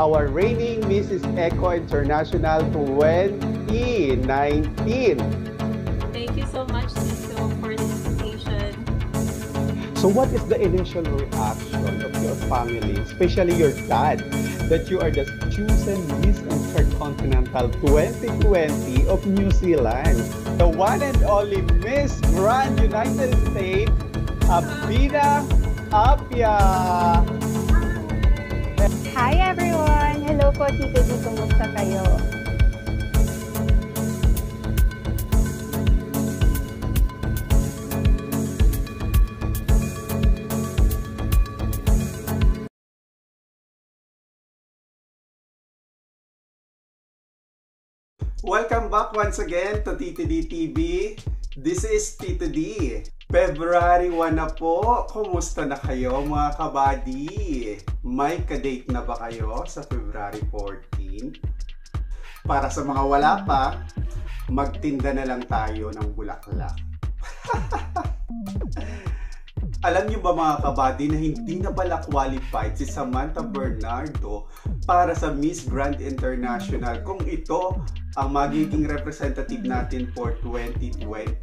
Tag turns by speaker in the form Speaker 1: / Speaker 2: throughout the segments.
Speaker 1: our reigning Mrs. Eco International 2019.
Speaker 2: Thank you so much, Tito, for the invitation.
Speaker 1: So what is the initial reaction of your family, especially your dad, that you are the chosen Miss Intercontinental 2020 of New Zealand? The one and only Miss Grand United States, Abida Apia.
Speaker 3: Hi everyone! Hello po, Tito D. Kumusta kayo?
Speaker 1: Welcome back once again to Tito D TV. This is Tito D. February 1 na po. Kumusta na kayo mga kabady? May kadate na ba kayo sa February 14? Para sa mga wala pa, magtinda na lang tayo ng bulaklak. Alam niyo ba mga kabady na hindi na pala qualified si Samantha Bernardo para sa Miss Grand International kung ito ang magiging representative natin for 2021?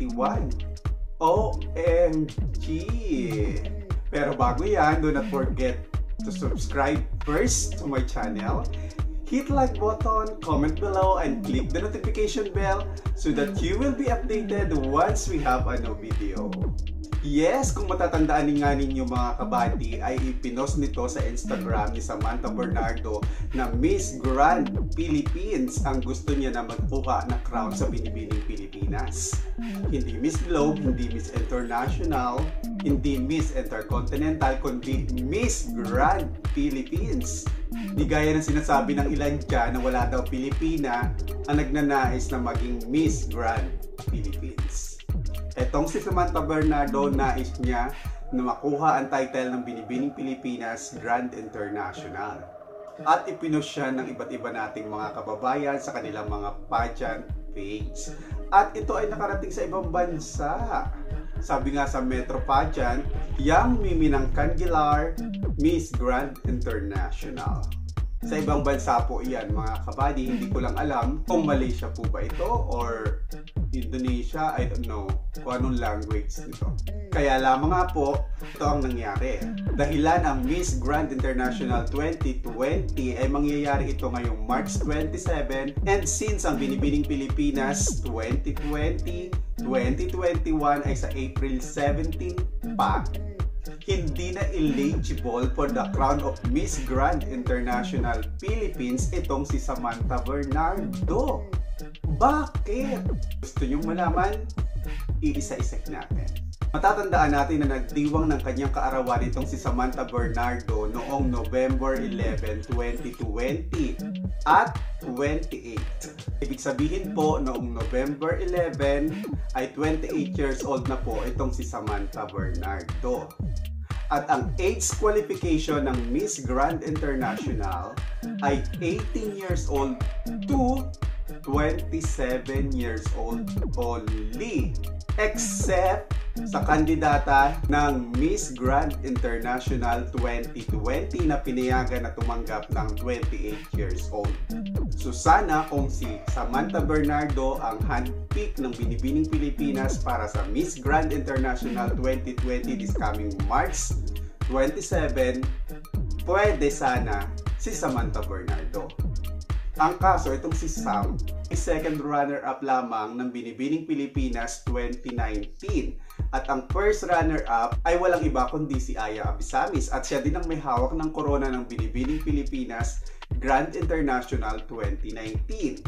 Speaker 1: OMG! Pero bago yan, do not forget to subscribe first to my channel hit like button, comment below, and click the notification bell so that you will be updated once we have a new video. Yes, kung matatandaan nga ninyo mga kabati, ay ipinost nito sa Instagram ni Samantha Bernardo na Miss Grand Philippines ang gusto niya na magkuha na crown sa Binibining Pilipinas. Hindi Miss Globe, hindi Miss International, hindi Miss Intercontinental, kundi Miss Grand Philippines. Di gaya ng sinasabi ng ilan dyan na wala daw Pilipina ang nagnanais na maging Miss Grand Philippines. Etong si Samantha Bernardo, nais niya na makuha ang title ng Binibining Pilipinas Grand International. At ipinost siya ng iba't iba nating mga kababayan sa kanilang mga pageant page. At ito ay nakarating sa ibang bansa. Sabi nga sa Metro Pageant, Yang Mimi ng Cangilar, Miss Grand International. Sa ibang bansa po iyan mga kabady, hindi ko lang alam kung Malaysia po ba ito or Indonesia, I don't know kung anong language nito. Kaya lamang nga po, ito ang nangyari. Dahilan ang Miss Grand International 2020 ay mangyayari ito ngayong March 27 and since ang Binibining Pilipinas 2020, 2021 ay sa April 17 pa, hindi na eligible for the crown of Miss Grand International Philippines itong si Samantha Bernardo. Bakit? Gusto nyo malaman? Iisa-isa natin. Matatandaan natin na nagdiwang ng kanyang kaarawan itong si Samantha Bernardo noong November 11, 2020 at 28. Ibig sabihin po, noong November 11 ay 28 years old na po itong si Samantha Bernardo. At ang age qualification ng Miss Grand International ay 18 years old to 27 years old only. Except sa kandidata ng Miss Grand International 2020 na pinayagan na tumanggap ng 28 years old. So sana kung si Samantha Bernardo ang handpick ng Binibining Pilipinas para sa Miss Grand International 2020 this coming March 27, pwede sana si Samantha Bernardo. Ang kaso, itong si Sam, second runner-up lamang ng Binibining Pilipinas 2019. At ang first runner-up ay walang iba kundi si Aya Abisamis at siya din ang may hawak ng corona ng Binibining Pilipinas Grand International 2019.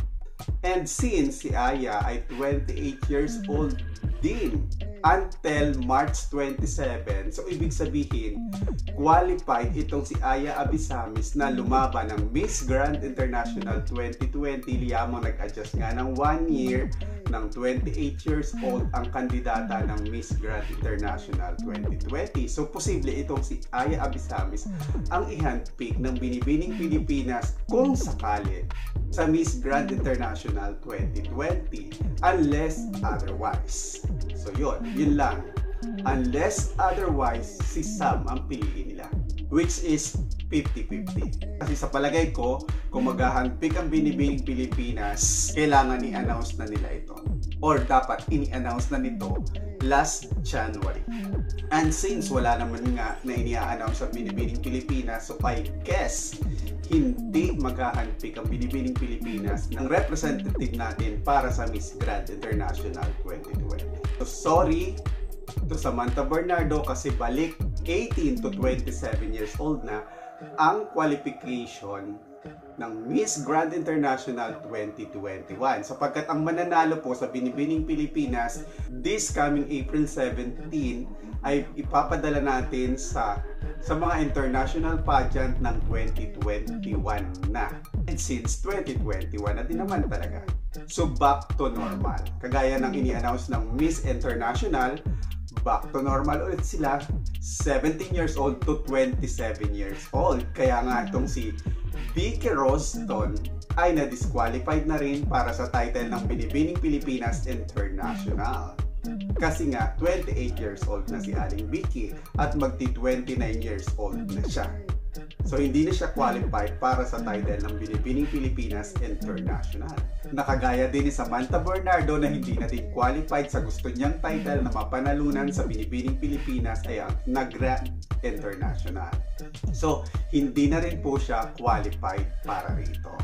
Speaker 1: And since si Aya ay 28 years old din until March 27. So, ibig sabihin, qualified itong si Aya Abisamis na lumaban ng Miss Grand International 2020. Liyamang nag-adjust nga ng 1 year ng 28 years old ang kandidata ng Miss Grand International 2020. So, posible itong si Aya Abisamis ang i-handpick ng Binibining Pilipinas kung sakali sa Miss Grand International 2020 unless otherwise. So yun, yun lang. Unless otherwise, si Sam ang piliin nila. Which is 50-50. Kasi sa palagay ko, kung maghahandpick ang binibining Pilipinas, kailangan i-announce na nila ito. Or dapat ini-announce na nito last January. And since wala naman nga na ini-announce ang binibining Pilipinas, so I guess hindi maghahandpick ang binibining Pilipinas ng representative natin para sa Miss Grand International 2020. So sorry to Samantha Bernardo kasi balik 18 to 27 years old na ang qualification ng Miss Grand International 2021 sapagkat ang mananalo po sa Binibining Pilipinas this coming April 17 ay ipapadala natin sa sa mga international pageant ng 2021 na. And since 2021 na din naman talaga. So back to normal. Kagaya ng ini-announce ng Miss International, back to normal ulit sila 17 years old to 27 years old. Kaya nga itong si Vicky Roston ay na-disqualified na rin para sa title ng Binibining Pilipinas International. Kasi nga, 28 years old na si Aling Vicky at magti-29 years old na siya. So hindi na siya qualified para sa title ng Binibining Pilipinas International. Nakagaya din ni Samantha Bernardo na hindi na din qualified sa gusto niyang title na mapanalunan sa Binibining Pilipinas ay ang Nagra International. So hindi na rin po siya qualified para rito.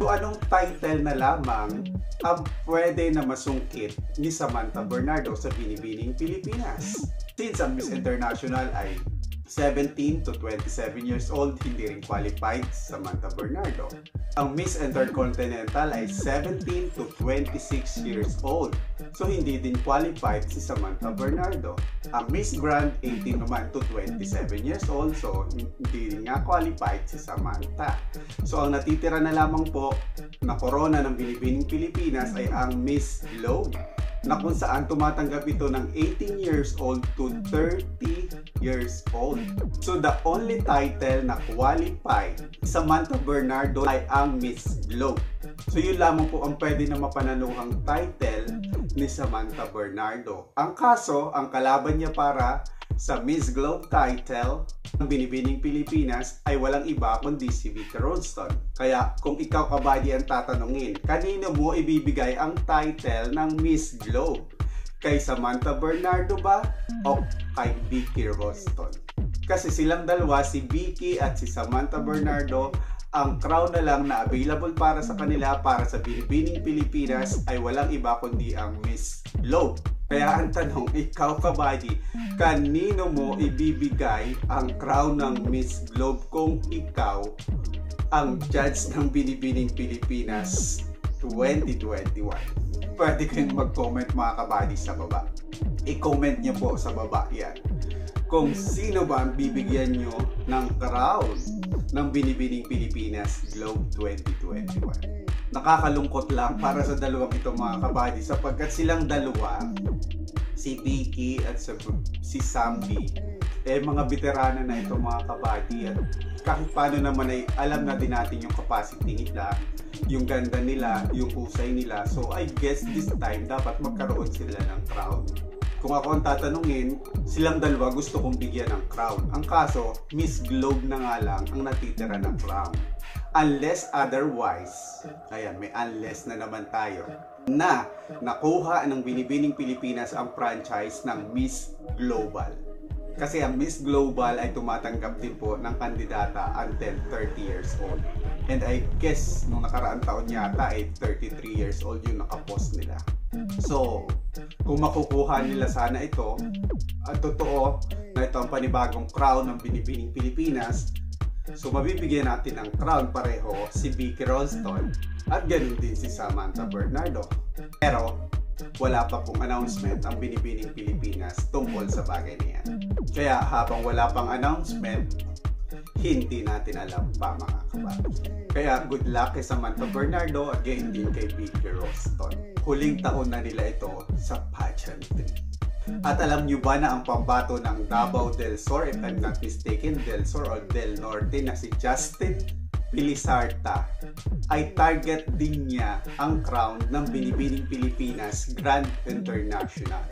Speaker 1: So anong title na lamang ang pwede na masungkit ni Samantha Bernardo sa Binibining Pilipinas? Since ang Miss International ay 17 to 27 years old, hindi rin qualified Samantha Bernardo. Ang Miss Intercontinental ay 17 to 26 years old. So hindi din qualified si Samantha Bernardo. Ang Miss Grand 18 naman to 27 years old. So hindi rin nga qualified si Samantha. So ang natitira na lamang po na corona ng Binibining Pilipinas ay ang Miss Globe na kung saan tumatanggap ito ng 18 years old to 30 years old. So the only title na qualified Samantha Bernardo ay ang Miss Globe. So yun lamang po ang pwede na mapanaluhang title ni Samantha Bernardo. Ang kaso, ang kalaban niya para sa Miss Globe title ng Binibining Pilipinas ay walang iba kundi si Vicky Ralston. Kaya kung ikaw kabady ang tatanungin, kanino mo ibibigay ang title ng Miss Globe? Kay Samantha Bernardo ba o kay Vicky Ralston? Kasi silang dalawa, si Vicky at si Samantha Bernardo, ang crown na lang na available para sa kanila para sa Binibining Pilipinas ay walang iba kundi ang Miss Globe. Kaya ang tanong, ikaw kabady, kanino mo ibibigay ang crown ng Miss Globe kung ikaw ang judge ng Binibining Pilipinas 2021? Pwede kayong mag-comment mga kabady sa baba. I-comment niyo po sa baba yan kung sino ba ang bibigyan nyo ng crown ng Binibining Pilipinas Globe 2021 nakakalungkot lang para sa dalawang ito mga kabady sapagkat silang dalawa si Vicky at si Sambi eh mga veterano na ito mga kabady at kahit paano naman ay alam na din natin yung capacity nila yung ganda nila, yung husay nila so I guess this time dapat magkaroon sila ng crown kung ako ang tatanungin, silang dalawa gusto kong bigyan ng crown. Ang kaso, Miss Globe na nga lang ang natitira ng crown. Unless otherwise, ayan, may unless na naman tayo, na nakuha ng Binibining Pilipinas ang franchise ng Miss Global. Kasi ang Miss Global ay tumatanggap din po ng kandidata until 30 years old. And I guess, nung nakaraang taon yata ay 33 years old yung nakapost nila. So, kung makukuha nila sana ito, at totoo na ito ang panibagong crown ng Binibining Pilipinas, so mabibigyan natin ng crown pareho si Vicky Ralston at ganun din si Samantha Bernardo. Pero, wala pa pong announcement ang Binibining Pilipinas tungkol sa bagay na yan. Kaya habang wala pang announcement, hindi natin alam pa mga kabata. Kaya good luck kay Samantha Bernardo at gayon din kay Vicky Ralston huling taon na nila ito sa pageantry. At alam nyo ba na ang pambato ng Davao del Sur, if I'm not mistaken, del Sur or del Norte na si Justin Pilisarta ay target din niya ang crown ng Binibining Pilipinas Grand International.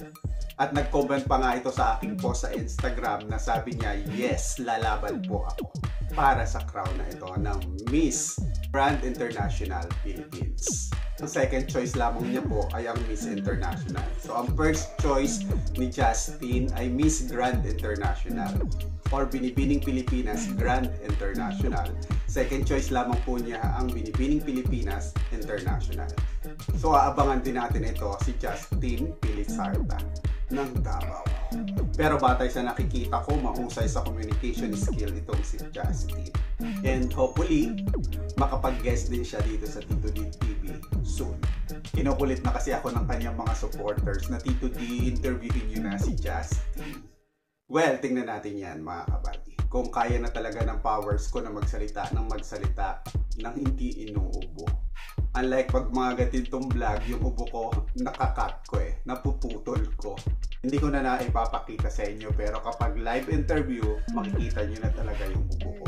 Speaker 1: At nag-comment pa nga ito sa aking post sa Instagram na sabi niya, yes, lalaban po ako. para sa crown na ito ng Miss Grand International Philippines. Ang second choice lamang niya po ay ang Miss International. So ang first choice ni Justin ay Miss Grand International or Binibining Pilipinas Grand International. Second choice lamang po niya ang Binibining Pilipinas International. So aabangan din natin ito si Justin Pilisarta ng Davao. Pero batay sa nakikita ko, mahusay sa communication skill itong si Justin. And hopefully, makapag-guest din siya dito sa Tito D TV soon. Kinukulit na kasi ako ng kanyang mga supporters na Tito D, interviewin niyo na si Justin. Well, tingnan natin yan mga kabady. Kung kaya na talaga ng powers ko na magsalita ng magsalita ng hindi inuubo. Unlike pag mga gatitong vlog, yung ubo ko, nakakat ko eh. Napuputol ko. Hindi ko na naipapakita sa inyo pero kapag live interview, makikita nyo na talaga yung ubo ko.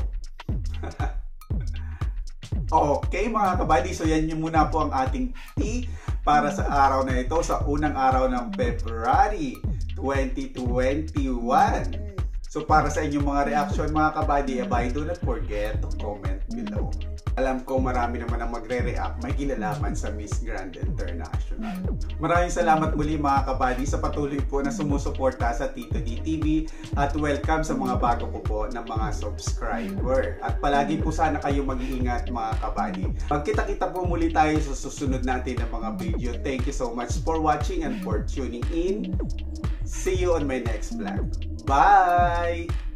Speaker 1: okay mga kabady, so yan yung muna po ang ating tea para sa araw na ito, sa unang araw ng February 2021. So para sa inyong mga reaction mga kabady, abay do not forget to comment below. Alam ko marami naman ang magre-react may kinalaman sa Miss Grand International. Maraming salamat muli mga kabady sa patuloy po na sumusuporta sa Tito D TV at welcome sa mga bago ko po ng mga subscriber. At palagi po sana kayo mag-iingat mga kabady. Magkita-kita po muli tayo sa susunod natin ng mga video. Thank you so much for watching and for tuning in. See you on my next vlog. Bye!